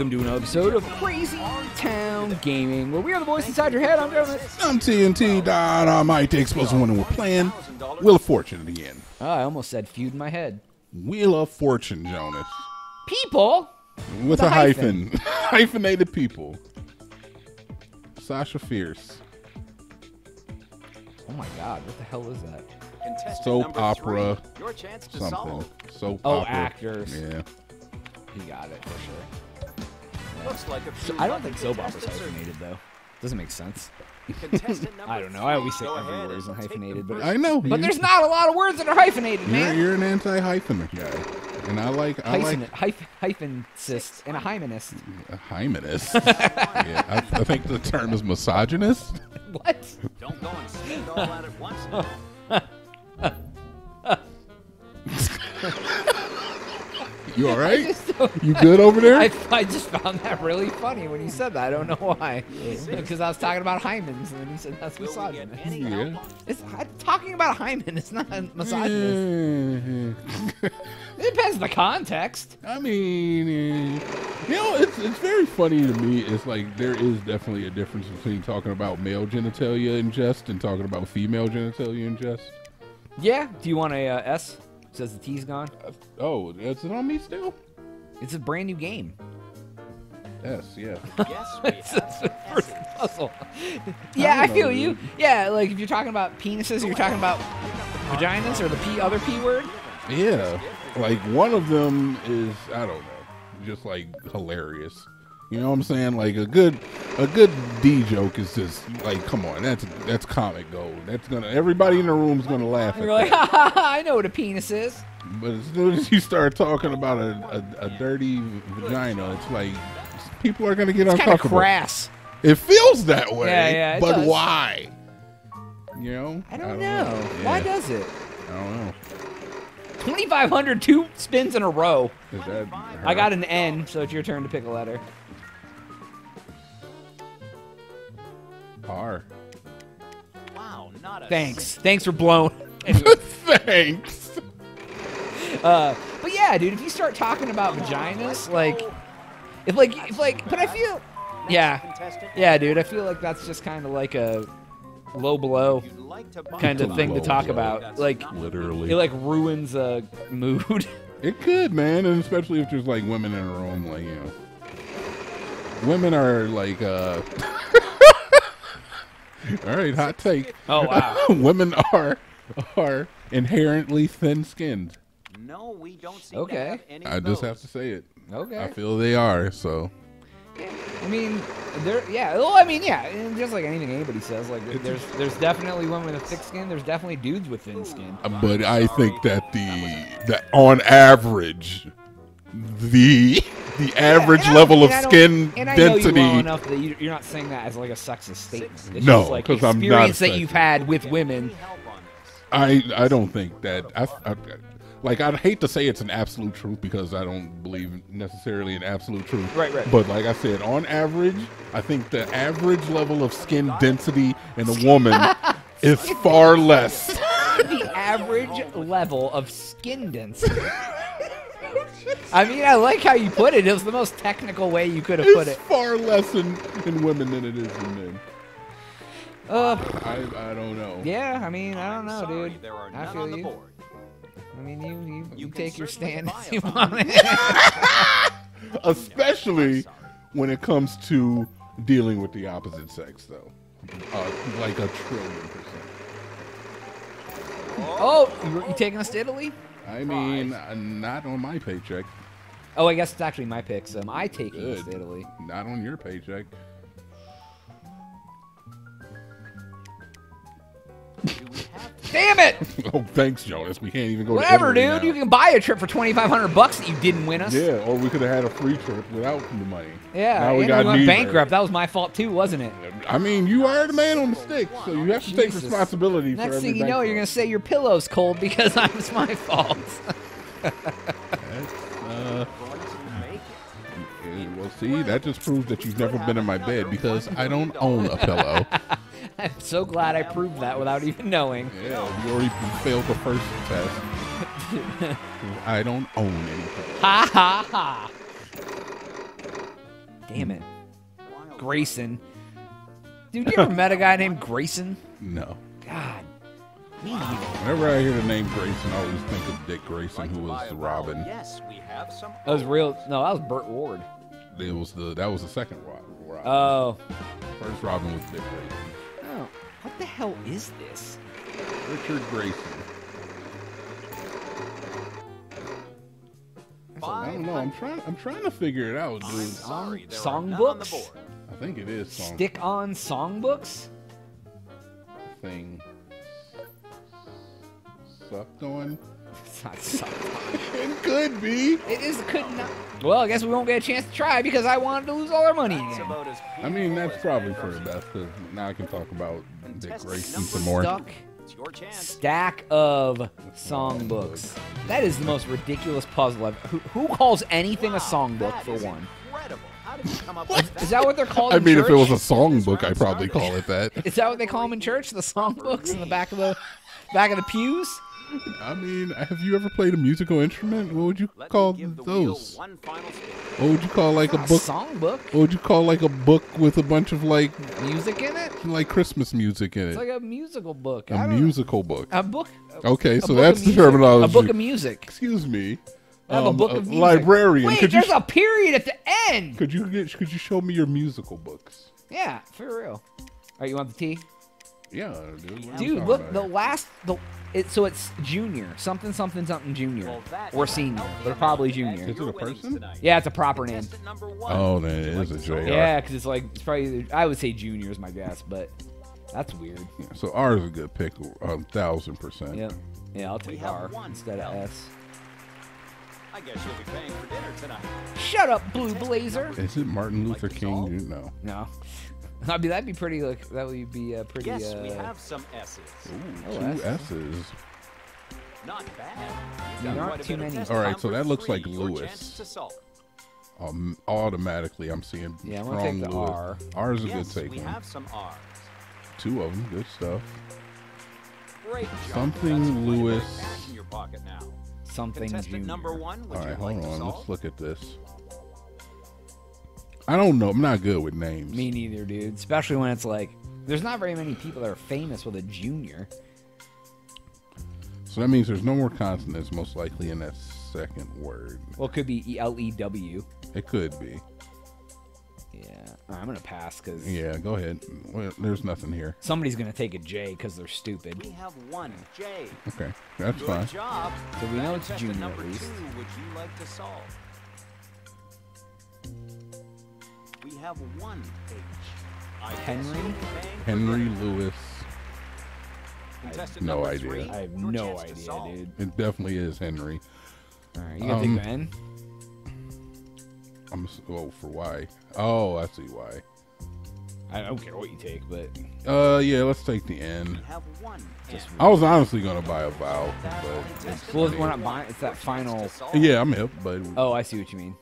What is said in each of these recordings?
welcome to another episode of Crazy Town Gaming, where we are the voice inside your head. I'm Jonaas. I'm TnT Dinomight, the explosive one, and we're playing Wheel of Fortune again. Oh, I almost said feud in my head. Wheel of Fortune, Jonaas. People? With The a hyphen. Hyphenated people. Sasha Fierce. Oh my god, what the hell is that? Contestant Soap opera, three, your chance to Something. solve. Soap Oh, opera. actors. Yeah. You got it for sure. Looks like a So, few I don't think soap opera's are- hyphenated though. Doesn't make sense. I don't know. I always say three, every word isn't hyphenated, but- I know. But there's not a lot of words that are hyphenated, you're, man. you're an anti-hyphen guy. And I like, I Hyphen, like hyphen, hyphencist and a hymenist. a hymenist. yeah, I, I think the term is misogynist. What? Don't go and spend all that at once. You all right? You good over there? I, I just found that really funny when you said that. I don't know why. Because I was talking about hymens, and then you said that's Will we get misogynist. Yeah. It's I'm talking about hymen. It's not a misogynist. Eh, It depends on the context. I mean, eh, you know, it's it's very funny to me. It's like there is definitely a difference between talking about male genitalia in jest and talking about female genitalia in jest. Yeah. Do you want a uh, S? Says the T's gone. Uh, oh, is it on me still? It's a brand new game. Yes, yeah. Yes, we It's the first puzzle. Yeah, I don't feel know, you. dude. Yeah, like if you're talking about penises, you're talking about vaginas or the P other P word. Yeah, like one of them is I don't know, just like hilarious. You know what I'm saying? Like a good a good D joke is just like, come on, that's that's comic gold. That's gonna everybody in the room's gonna laugh at You're like, that. ha, ha, ha, I know what a penis is. But as soon as you start talking about a, a, a dirty vagina, it's like people are gonna get Kind of uncomfortable. crass. It feels that way. Yeah, yeah, it but does. why? You know? I don't, know. Why Yeah, does it? I don't know. 2,500, two spins in a row. Is that I got an N, so it's your turn to pick a letter. R. Wow, not a Thanks. Thanks for blowing. Thanks. uh, but yeah, dude, if you start talking about vaginas, like, if like, if like, but I feel, yeah, yeah, dude, I feel like that's just kind of like a low blow like kind of thing to talk blow. about. Like, Literally. it like ruins a mood. It could, man, and especially if there's like women in a room, like you know, women are like, uh, all right, hot take. Oh wow. women are are inherently thin-skinned. No, we don't seem Okay. to have any I of just those. have to say it. Okay. I feel they are. So I mean, there. Yeah. Well, I mean, yeah. and Just like anything anybody says, like there's there's definitely women with thick skin. There's definitely dudes with thin skin. Uh, but I think that the that on average, the the average And level of and I don't- skin and I know you dentity. well enough that you, you're not saying that as like a sexist statement. It's No, just like I'm not experience that you've had with women. Help on this. I I don't think that I, I like I'd hate to say it's an absolute truth because I don't believe necessarily in absolute truth. Right, right. But like I said, on average, I think the average level of skin density in a woman is far less. the average level of skin density. I mean, I like how you put it. It was the most technical way you could have put It's it. far less in, in women than it is in men. Uh, I I don't know. yeah. I mean, I don't know, Sorry, dude. There are I feel on the you. board. I mean, you you, you, You take your stand buy as you want it. Especially when it comes to dealing with the opposite sex, though. Uh, like a trillion percent. oh, you, you taking us to Italy? I mean, uh, not on my paycheck. Oh, I guess it's actually my pick. So am I us to Italy? Not on your paycheck. Damn it! Oh, thanks, Jonaas. We can't even go. Whatever, to dude. Italy You can buy a trip for twenty five hundred bucks that you didn't win us. Yeah, or we could have had a free trip without the money. Yeah, Now we and got we went bankrupt. That was my fault too, wasn't it? I mean, you are the man on the stick, so you have to take Jesus. responsibility for Next thing you know, you're gonna say your pillow's cold because I was my fault. Uh, going to make it? well, see, that just proves that you've never been in my bed because I don't own a pillow. I'm so glad I proved that without even knowing. Yeah, you already failed the first test. I don't own anything. Ha ha ha. Damn it. Grayson. Dude, you ever met a guy named Grayson? No. God. Me neither. Whenever I hear the name Grayson, I always think of Dick Grayson, Like who was Robin. Yes, we have some. That was real. No, that was Burt Ward. It was the that was the second Robin. Robin. Oh. First Robin was Dick Grayson. What the hell is this? Richard Grayson. I don't know. I'm trying. I'm trying to figure it out, I'm dude. sorry, there are Song none on the books? I think it is song Stick on songbooks? thing. Sucked on. It's not song. It could be. It is could not. Well, I guess we won't get a chance to try because I wanted to lose all our money again. I mean, that's probably for the best because now I can talk about Dick Contestant Grayson number some more. Stuck It's your chance. stack of songbooks. That is the most ridiculous puzzle I've. Who, who calls anything Wow, a songbook for is one? Incredible. How did you come up with that? Is that what they're called? I in mean, if it was a songbook, I'd probably call it that. Is that what they call them in church? The songbooks in the back of the back of the pews? I mean, have you ever played a musical instrument? What would you Let call give the wheel those? one final. What would you call like a Not book? songbook. What would you call like a book with a bunch of like Music in it? like Christmas music in It's it? like a musical book. A don't- musical book. A book. Okay, a so book that's the music. terminology. A book of music. Excuse me. I have a Um, book of music. librarian. Wait, could you there's a period at the end. could you get, could you show me your musical books? Yeah, for real. All right, you want the tea? Yeah, dude. what are you Dude, look, the last the it so it's junior, something something something junior Well, or senior, help but probably junior. Is it a person? Yeah, it's a proper name. Contestant number one. Oh, then it Would a like JR. Yeah, because it's like it's probably I would say junior is my guess, but that's weird. Yeah, so R is a good pick, a thousand percent. Yep. Yeah, I'll We take have R one instead of L. S. I guess you'll be paying for dinner tonight. Shut up, Blue Blazer. Is it Martin Luther King? solve? Dude, no. No, that'd be that'd be pretty like that would be uh, pretty. Yes, uh, we have some S's. Ooh, Oh, two S. S's. Not bad. There You've got aren't too bit many. All right, so that looks like three, your Lewis. chance to solve. Um, automatically, I'm seeing Yeah, I'm gonna take the Lewis. R. R is a yes, good take we one. have some R's. Two of them, good stuff. Great job. Something That's quite a bit of Lewis. your pocket now. something Contestant junior. number one, would All right, you hold like on. Let's look at this. I don't know. I'm not good with names. Me neither, dude. Especially when it's like there's not very many people that are famous with a junior. So that means there's no more consonants, most likely, in that second word. Well, it could be E L E W. It could be. Yeah, All right, I'm gonna pass because Yeah, go ahead. Well, there's nothing here. somebody's gonna take a J because they're stupid. We have one J. Okay, that's Good fine. job. So we know it's Contestant junior number at least. two, would you like to solve? Have one H. I guess Henry? you'll be paying for Henry. Lewis. No idea. three, I have no idea, dude. It definitely is Henry. All right, you gotta Um, take the N. I'm so, oh for why? Oh, I see why. I don't care what you take, but Uh, yeah, let's take the We N. have one N. I was honestly gonna buy a vowel, but well, we're not buying. It's that final. yeah, I'm hip. But Oh, I see what you mean.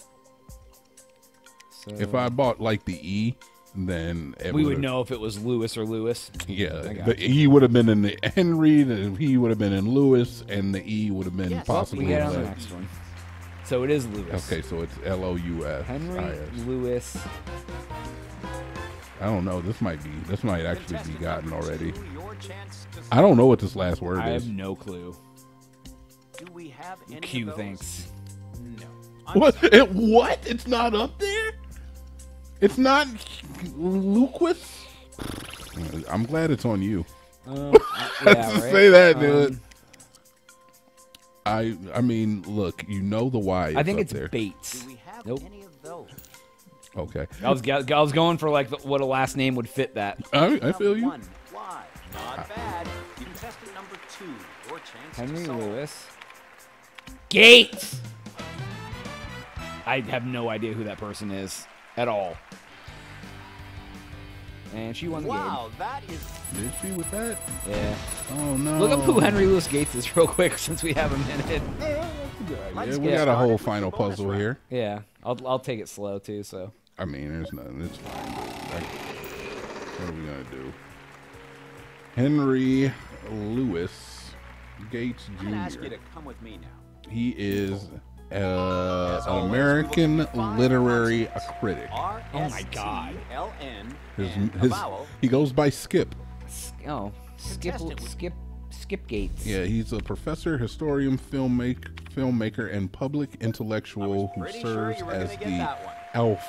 So if I bought like the E, then it we would would've- know if it was Lewis or Lewis. Yeah, I got the E would have been in the Henry, the he would have been in Lewis, and the E would have been Yes. possibly. we get in on the the- next one. So it is Lewis. Okay, so it's L O U S. Henry I S. Lewis. I don't know. This might be. This might actually be gotten already. two, your chance to I don't know what this last word is. I is. have no clue. Do we have any Q of those? thinks. No. What? It, what? It's not up there. It's not Lucas. I'm glad it's on you. Um, uh, yeah, to right? say that, dude. Um, I. I mean, look. You know the why. I think up it's there. Bates. Do we have Nope. any of those? Okay. I was, I was going for like the, what a last name would fit that. I, I feel you. One. Why? Not bad. Contestant number two. Your chance Henry to. Lewis. Gates. I have no idea who that person is at all. And she won the Wow, that is Did she with that? Yeah. Oh no. Look up who Henry Louis Gates is real quick since we have a minute. Yeah, we got a whole final puzzle round. here. Yeah, I'll I'll take it slow too. So I mean, there's nothing. It's fine. Like, what are we gonna do? Henry Louis Gates I'm gonna ask you Jr. to come with me now. He is uh, an always, we will American give literary consonants. critic. Oh my God. L N His, his, he goes by Skip. Oh, skip, skip, skip gates. Yeah, he's a professor, historian, filmmaker, filmmaker, and public intellectual who pretty sure serves as the elf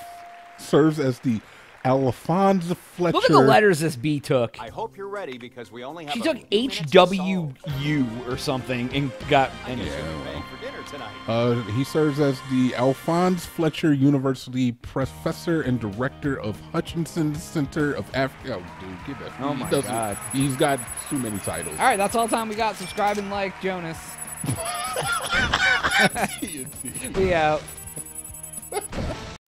serves as the Alphonse Fletcher. Look at the letters this B took. I hope you're ready because we only have She a took few minutes to H solve. W U or something and got. I And Yeah, you'll be well. paying for dinner tonight. Uh, he serves as the Alphonse Fletcher University professor and director of Hutchinson Center of Africa. Oh, dude, get that. Oh my doesn't- God. He's got too many titles. all right, that's all the time we got. Subscribe and like Jonaas. we out.